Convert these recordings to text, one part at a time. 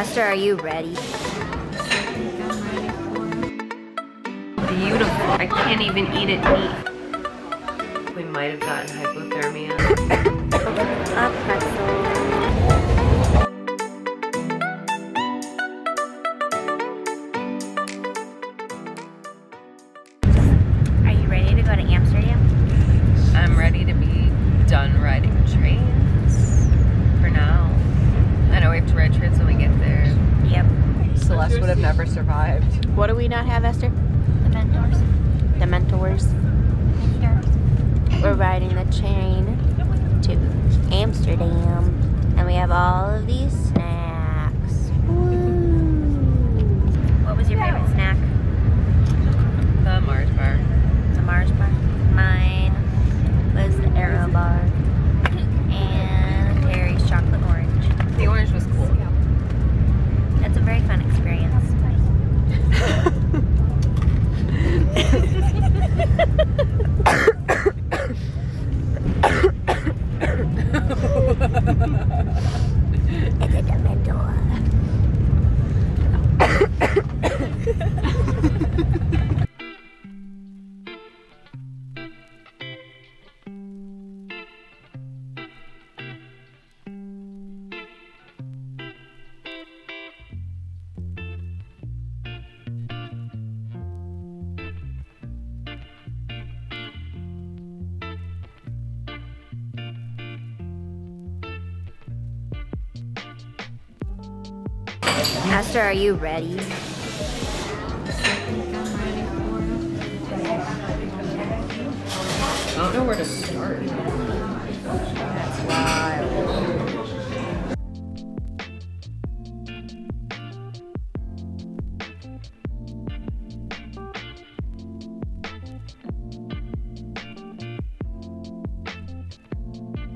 Esther, are you ready? Beautiful. I can't even eat it neat. We might have gotten hypothermia. A pretzel. Celeste would have never survived. What do we not have, Esther? The mentors. The mentors. We're riding the train to Amsterdam, and we have all of these snacks. Esther, are you ready? I don't know where to start. That's wild.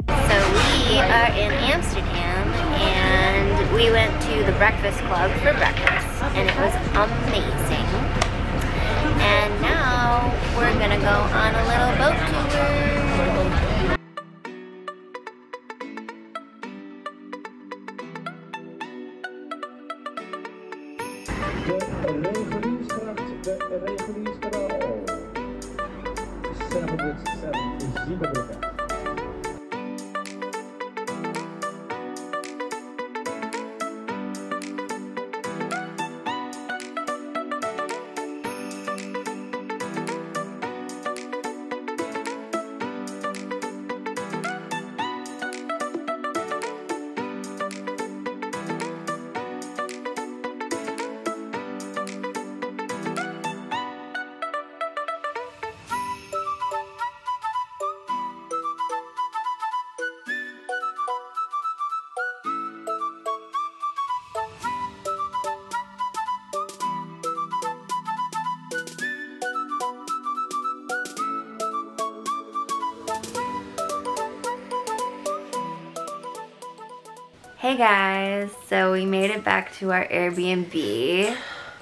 So we are in Amsterdam and we went to the Breakfast Club for breakfast and it was amazing. And now we're gonna go on a little boat tour. De Regulierstraat, de Regulierstraat. 707 Hey guys, so we made it back to our Airbnb.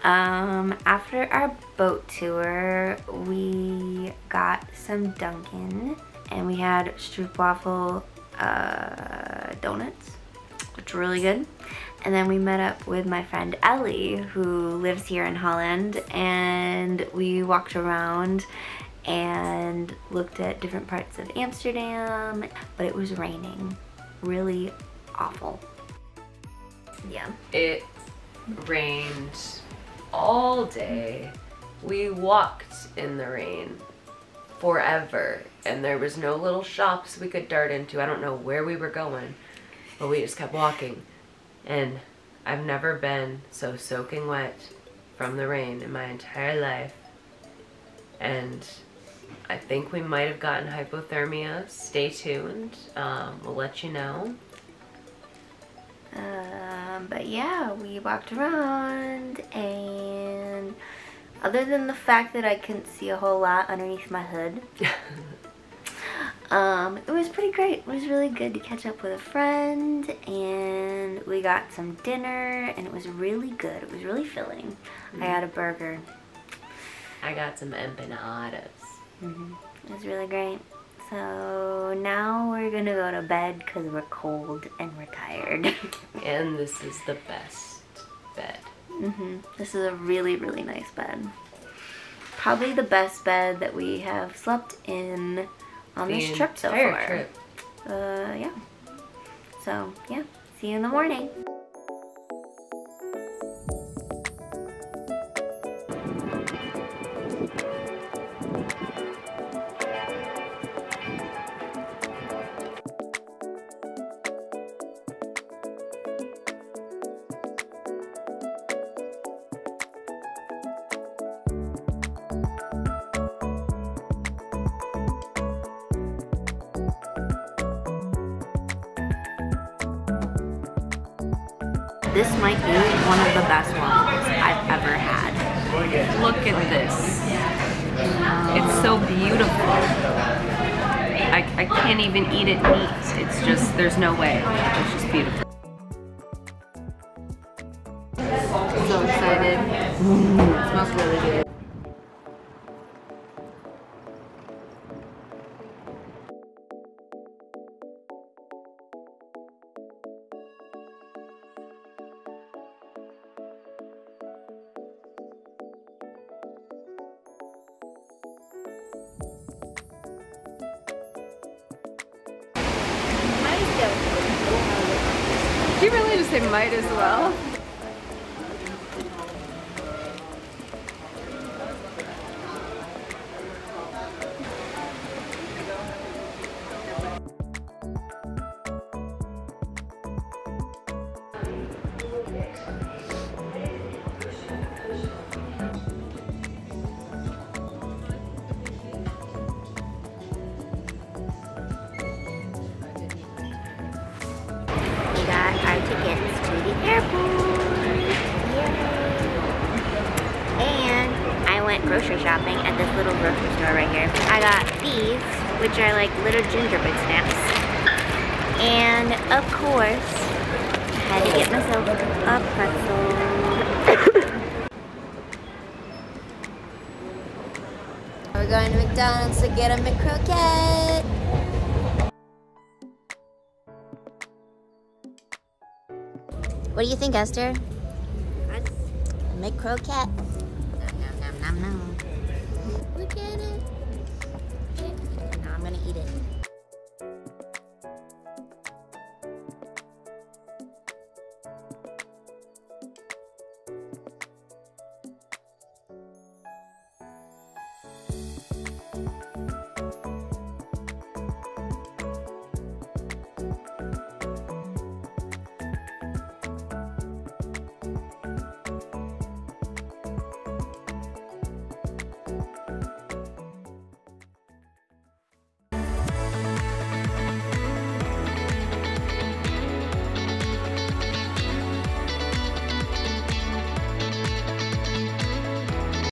Um, after our boat tour, we got some Dunkin' and we had stroopwafel uh, donuts, which were really good. And then we met up with my friend Ellie, who lives here in Holland, and we walked around and looked at different parts of Amsterdam, but it was raining. Really awful. Yeah. It rained all day. We walked in the rain forever and there was no little shops we could dart into. I don't know where we were going, but we just kept walking. And I've never been so soaking wet from the rain in my entire life. And I think we might have gotten hypothermia. Stay tuned. Um, we'll let you know. Um, but yeah, we walked around and other than the fact that I couldn't see a whole lot underneath my hood, um, it was pretty great. It was really good to catch up with a friend and we got some dinner and it was really good. It was really filling. I had a burger. I got some empanadas. hmm It was really great. So now we're gonna go to bed because we're cold and we're tired. And this is the best bed. hmm This is a really, really nice bed. Probably the best bed that we have slept in on The this trip so far. trip. Uh, yeah. So, yeah. See you in the morning. This might be one of the best ones I've ever had. Look at this. It's so beautiful. I, I can't even eat it neat. It's just, there's no way. It's just beautiful. So excited. It smells really good. You really just might as well? Went grocery shopping at this little grocery store right here. I got these, which are like little gingerbread snaps. And of course, I had to get myself a pretzel. We're going to McDonald's to get a McKroket. What do you think, Esther? Nom, nom, nom, nom. Look at it. Now I'm gonna eat it.